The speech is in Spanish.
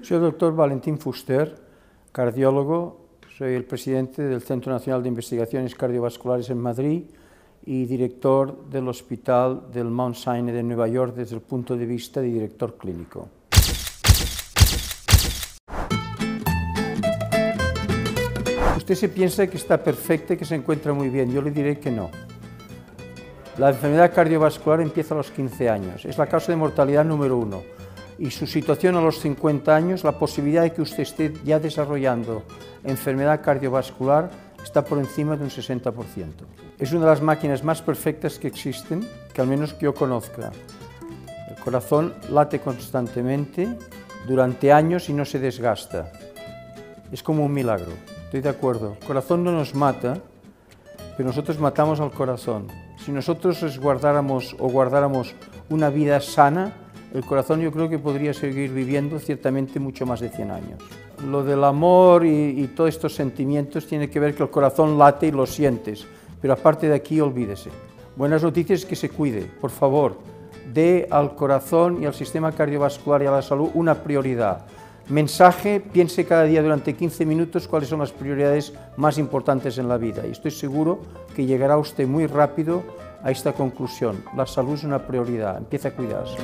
Soy el doctor Valentín Fuster, cardiólogo, soy el presidente del Centro Nacional de Investigaciones Cardiovasculares en Madrid y director del Hospital del Mount Sinai de Nueva York desde el punto de vista de director clínico. Usted se piensa que está perfecta y que se encuentra muy bien, yo le diré que no. La enfermedad cardiovascular empieza a los 15 años, es la causa de mortalidad número uno y su situación a los 50 años, la posibilidad de que usted esté ya desarrollando enfermedad cardiovascular está por encima de un 60%. Es una de las máquinas más perfectas que existen, que al menos que yo conozca. El corazón late constantemente durante años y no se desgasta. Es como un milagro, estoy de acuerdo. El corazón no nos mata, pero nosotros matamos al corazón. Si nosotros resguardáramos o guardáramos una vida sana, el corazón yo creo que podría seguir viviendo ciertamente mucho más de 100 años. Lo del amor y, todos estos sentimientos tiene que ver que el corazón late y lo sientes, pero aparte de aquí olvídese. Buenas noticias que se cuide, por favor, dé al corazón y al sistema cardiovascular y a la salud una prioridad. Mensaje, piense cada día durante 15 minutos cuáles son las prioridades más importantes en la vida y estoy seguro que llegará usted muy rápido a esta conclusión. La salud es una prioridad, empieza a cuidarse.